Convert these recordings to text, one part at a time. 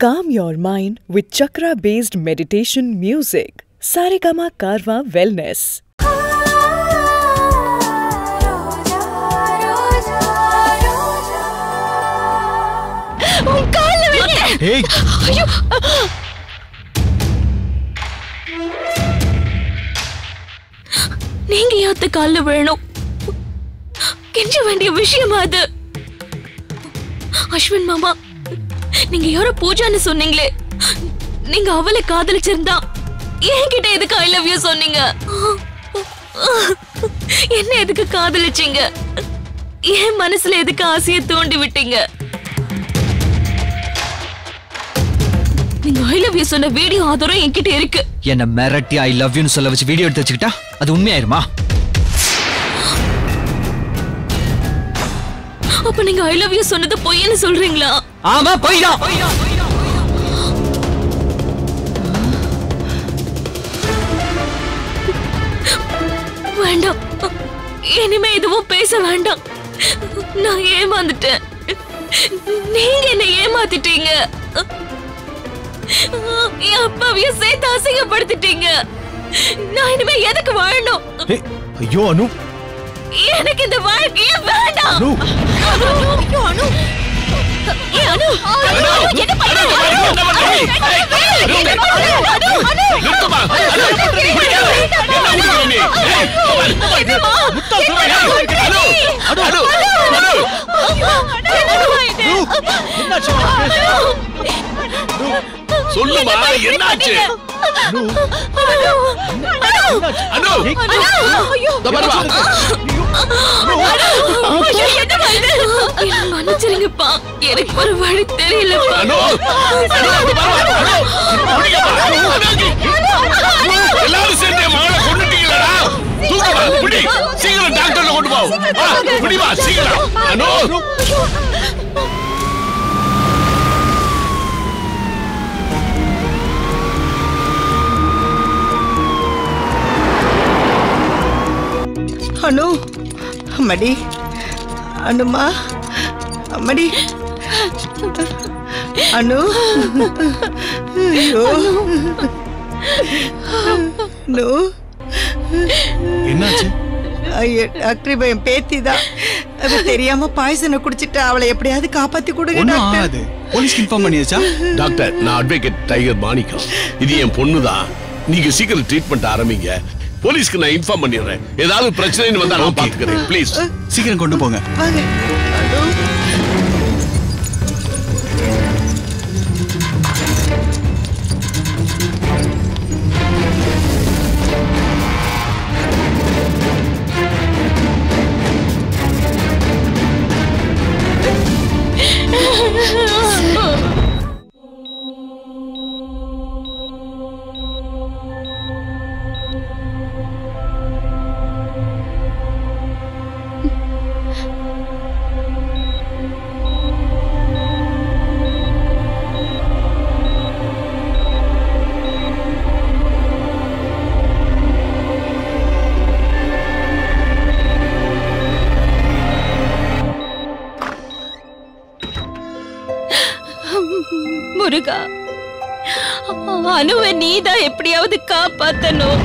Calm your mind with chakra based meditation music. Saregama Karwa Wellness. ஏய் ஐயோ நீங்க யாத்த கால்ல விழணும் கெஞ்ச வேண்டிய விஷயமா அது அஸ்வின் மாமா நீங்க யாரோ பூஜான்னு சொன்னீங்களே. நீங்க அவளை காதலிச்சிருந்தா என்கிட்ட எதுக்கு ஐ லவ் யூ சொன்னீங்க? என்ன எதுக்கு காதலிச்சீங்க? என் மனசுல எதுக்கு ஆசையை தூண்டி விட்டீங்க? நீங்க ஐ லவ் யூ சொன்ன வீடியோ ஆதாரம் என்கிட்ட இருக்கு. என்ன மிரட்டி ஐ லவ் யூன்னு சொல்ல வச்சு வீடியோ எடுத்து வச்சுக்கிட்டா அது உண்மையாயிருமா? அப்ப நீங்க ஐ லவ் யூ சொன்னது பொய்ன்னு சொல்றீங்களா? ஆமா போய்டா. வேண்டாம். இனிமே எதுவும் பேச வேண்டாம். நான் ஏமாந்துட்டேன். நீங்க என்ன ஏமாத்திட்டீங்க. என் அப்பாவையும் சேர்த்து அசிங்கப்படுத்திட்டீங்க. நான் இனிமே எதுக்கு வாழணும்? ஏய், ஐயோ அனு. எனக்கு இந்த வாழ்க்கையே வேண்டாம். அனு. அனு. சொல்லுமா என்னாச்சு அனு. என்ன மன்னிச்சிருங்கப்பா எனக்கு ஒரு வழி தெரியலப்பா எல்லாரும் சேர்ந்து மகளை கொன்னுட்டீங்களா தூக்குமா பிடி சீக்கிரம் டாக்டர்ல கொண்டு போ சீக்கிரம் அனு அம்மடி. அனுமா அம்மடி. அனு. அனு. என்னாச்சு? ஐயோ டாக்டர் இப்ப என் பேத்தி தான். அது தெரியாம பாய்சனை குடிச்சிட்டு அவளை எப்படியாவது காப்பாத்தி கொடுங்க டாக்டர். போலீஸ்க்கு இன்ஃபார்ம் பண்ணியாச்சா? டாக்டர் நான் அட்வொகேட் டைகர் மாணிக்கம். இது என் பொண்ணு தான் நீங்க சீக்கிரம் ட்ரீட்மெண்ட் ஆரம்பிங்க. போலீஸ்க்கு நான் இன்ஃபார்ம் பண்ணிடுறேன். ஏதாவது பிரச்சனைன்னு வந்தா நான். பாத்துக்கிறேன் ப்ளீஸ் சீக்கிரம் கொண்டு போங்க. முருகா அனுவை நீதான் எப்படியாவது காப்பாத்தணும்.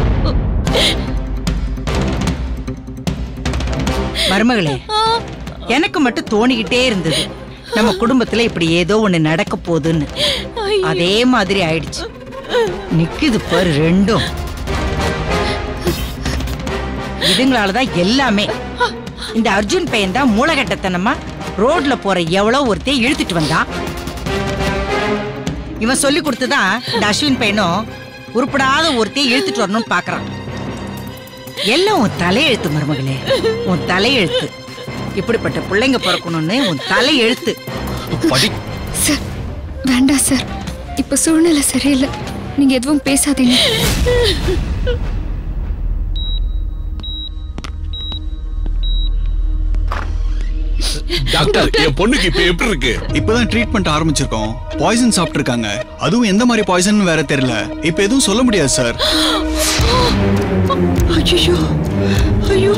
மருமகளே எனக்கு மட்டும் தோணிக்கிட்டே இருந்தது. நம்ம குடும்பத்துல இப்படி ஏதோ ஒண்ணு நடக்க போகுதுன்னு. அதே மாதிரி ஆயிடுச்சு. நிக்குது பாரு ரெண்டும். இதுங்களாலதான் எல்லாமே. இந்த அர்ஜுன் பையன் தான் மூலகட்டத்தனமா ரோட்ல போற எவ்வளவு ஒருத்தையும் இழுத்துட்டு வந்தான். இவன் சொல்லி கொடுத்துதான் இந்த அஸ்வின் பையனும் உருப்படாத ஒருத்தையும் இழுத்துட்டு வரணும்னு பாக்குறான். எல்லாம் உன் தலையெழுத்து மருமகளே. உன் தலையெழுத்து. இப்படிப்பட்ட பிள்ளைங்க பிறக்கணும்னு உன் தலையெழுத்து. படி. சார் வேண்டாம் சார். இப்ப சூழ்நிலை சரியில்லை. நீங்க எதுவும் பேசாதீங்க. டாக்டர் என் பொண்ணுக்கு இப்ப எப்படி இருக்கு? இப்பதான் ட்ரீட்மெண்ட் ஆரம்பிச்சிருக்கோம். பாய்சன் சாப்பிட்டிருக்காங்க. அதுவும் எந்த மாதிரி பாய்சன் வேற தெரியல. இப்ப எதுவும் சொல்ல முடியாது சார் ஐயோ. ஐயோ.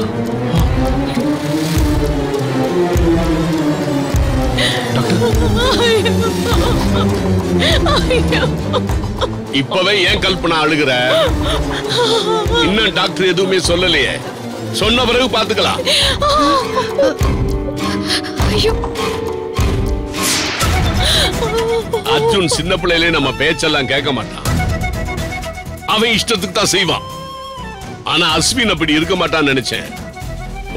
டாக்டர். இப்பவே ஏன் கல்பனா அழுகுற? இன்னும் டாக்டர் எதுவுமே சொல்லலையே. சொன்ன பிறகு பாத்துக்கலாம் ஐயோ. அர்ஜுன் சின்ன பிள்ளையிலே நம்ம பேச்செல்லாம் கேட்க மாட்டான். அவன் இஷ்டத்துக்கு தான் செய்வான். ஆனா அஸ்வின் அப்படி இருக்க மாட்டான்னு நினைச்சேன்.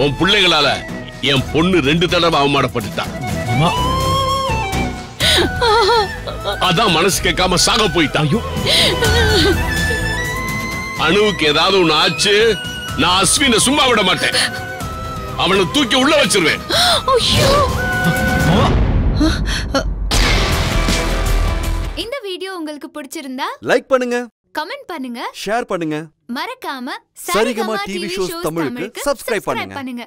உன் பிள்ளைகளால என் பொண்ணு ரெண்டு தடவை அவமானப்பட்டுட்டான். அதான் மனசு கேட்காம சாக போயிட்டான். அணுவுக்கு ஏதாவது ஒண்ணு ஆச்சு நான் அஸ்வினை சும்மா விட மாட்டேன். அவனை தூக்கி உள்ள வச்சிருவேன். இந்த வீடியோ உங்களுக்கு பிடிச்சிருந்தா லைக் பண்ணுங்க. கமெண்ட் பண்ணுங்க. ஷேர் பண்ணுங்க. மறக்காம சரிகமா டிவி ஷோஸ் தமிழுக்கு subscribe பண்ணுங்க. பண்ணுங்க.